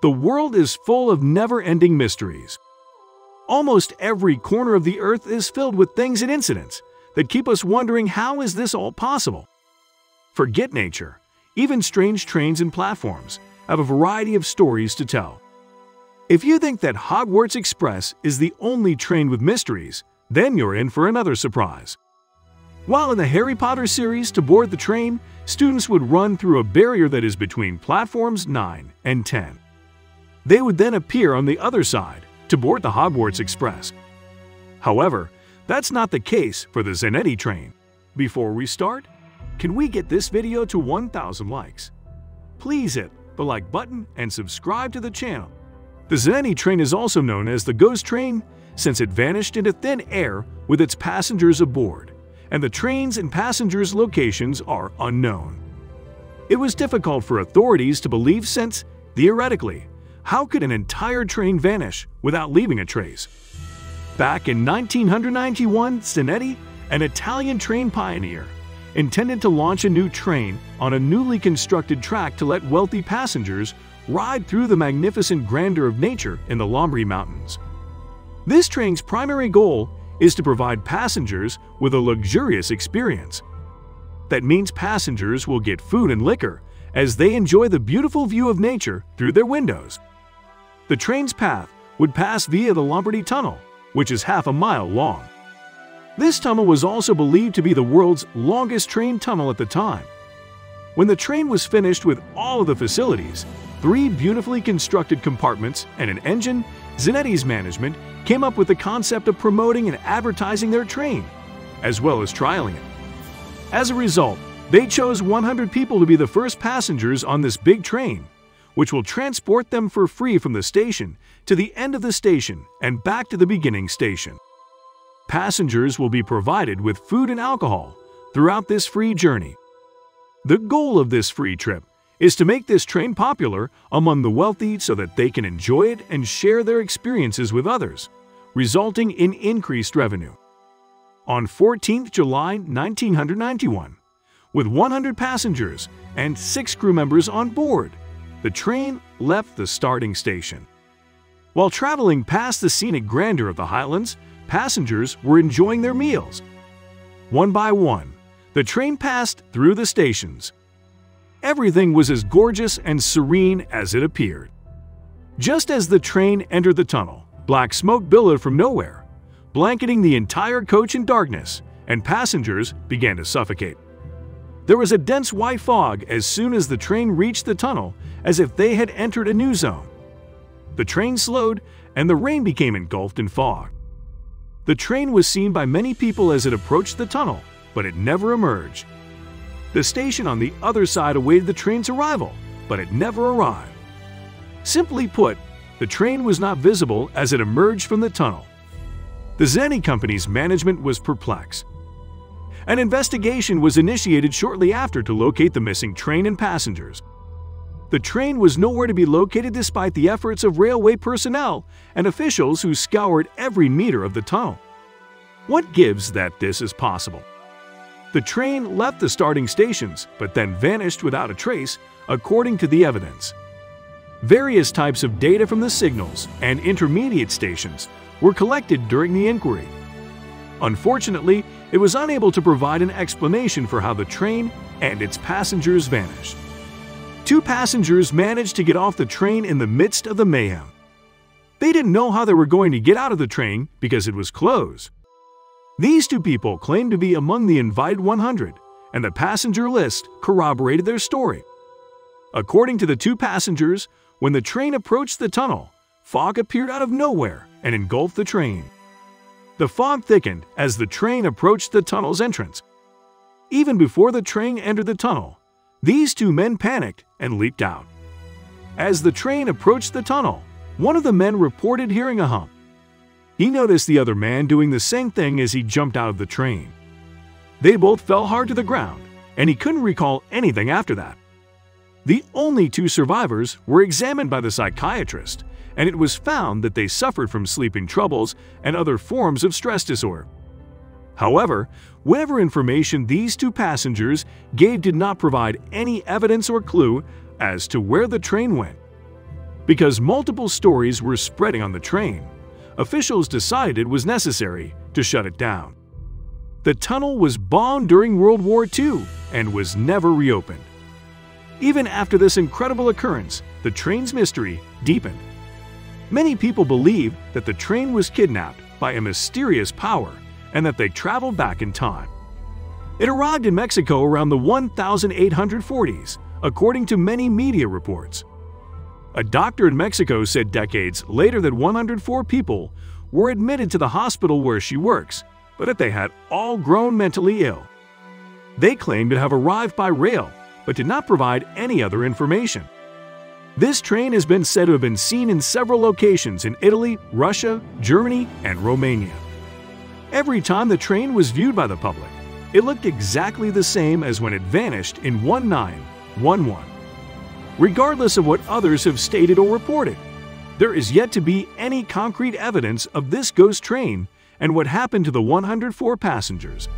The world is full of never-ending mysteries. Almost every corner of the earth is filled with things and incidents that keep us wondering how is this all possible? Forget nature. Even strange trains and platforms have a variety of stories to tell. If you think that Hogwarts Express is the only train with mysteries, then you're in for another surprise. While in the Harry Potter series, to board the train, students would run through a barrier that is between platforms 9 and 10. They would then appear on the other side to board the Hogwarts Express. However, that's not the case for the Zanetti train. Before we start, can we get this video to 1,000 likes? Please hit the like button and subscribe to the channel. The Zanetti train is also known as the ghost train since it vanished into thin air with its passengers aboard, and the train's and passengers' locations are unknown. It was difficult for authorities to believe since, theoretically, how could an entire train vanish without leaving a trace? Back in 1991, Zanetti, an Italian train pioneer, intended to launch a new train on a newly constructed track to let wealthy passengers ride through the magnificent grandeur of nature in the Lombardy Mountains. This train's primary goal is to provide passengers with a luxurious experience. That means passengers will get food and liquor as they enjoy the beautiful view of nature through their windows. The train's path would pass via the Lombardy Tunnel, which is half a mile long. This tunnel was also believed to be the world's longest train tunnel at the time. When the train was finished with all of the facilities, three beautifully constructed compartments, and an engine, Zanetti's management came up with the concept of promoting and advertising their train, as well as trialing it. As a result, they chose 100 people to be the first passengers on this big train, which will transport them for free from the station to the end of the station and back to the beginning station. Passengers will be provided with food and alcohol throughout this free journey. The goal of this free trip is to make this train popular among the wealthy so that they can enjoy it and share their experiences with others, resulting in increased revenue. On 14th July 1991, with 100 passengers and 6 crew members on board, the train left the starting station. While traveling past the scenic grandeur of the Highlands, passengers were enjoying their meals. One by one, the train passed through the stations. Everything was as gorgeous and serene as it appeared. Just as the train entered the tunnel, black smoke billowed from nowhere, blanketing the entire coach in darkness, and passengers began to suffocate. There was a dense white fog as soon as the train reached the tunnel, as if they had entered a new zone. The train slowed, and the rain became engulfed in fog. The train was seen by many people as it approached the tunnel, but it never emerged. The station on the other side awaited the train's arrival, but it never arrived. Simply put, the train was not visible as it emerged from the tunnel. The Zanetti Company's management was perplexed. An investigation was initiated shortly after to locate the missing train and passengers. The train was nowhere to be located despite the efforts of railway personnel and officials who scoured every meter of the tunnel. What gives that this is possible? The train left the starting stations but then vanished without a trace, according to the evidence. Various types of data from the signals and intermediate stations were collected during the inquiry. Unfortunately, it was unable to provide an explanation for how the train and its passengers vanished. Two passengers managed to get off the train in the midst of the mayhem. They didn't know how they were going to get out of the train because it was closed. These two people claimed to be among the invited 100, and the passenger list corroborated their story. According to the two passengers, when the train approached the tunnel, fog appeared out of nowhere and engulfed the train. The fog thickened as the train approached the tunnel's entrance. Even before the train entered the tunnel, these two men panicked and leaped out. As the train approached the tunnel, one of the men reported hearing a hum. He noticed the other man doing the same thing as he jumped out of the train. They both fell hard to the ground, and he couldn't recall anything after that. The only two survivors were examined by the psychiatrist, and it was found that they suffered from sleeping troubles and other forms of stress disorder. However, whatever information these two passengers gave did not provide any evidence or clue as to where the train went. Because multiple stories were spreading on the train, officials decided it was necessary to shut it down. The tunnel was bombed during World War II and was never reopened. Even after this incredible occurrence, the train's mystery deepened. Many people believe that the train was kidnapped by a mysterious power and that they traveled back in time. It arrived in Mexico around the 1840s, according to many media reports. A doctor in Mexico said decades later that 104 people were admitted to the hospital where she works, but that they had all grown mentally ill. They claimed to have arrived by rail, but did not provide any other information. This train has been said to have been seen in several locations in Italy, Russia, Germany, and Romania. Every time the train was viewed by the public, it looked exactly the same as when it vanished in 1911. Regardless of what others have stated or reported, there is yet to be any concrete evidence of this ghost train and what happened to the 104 passengers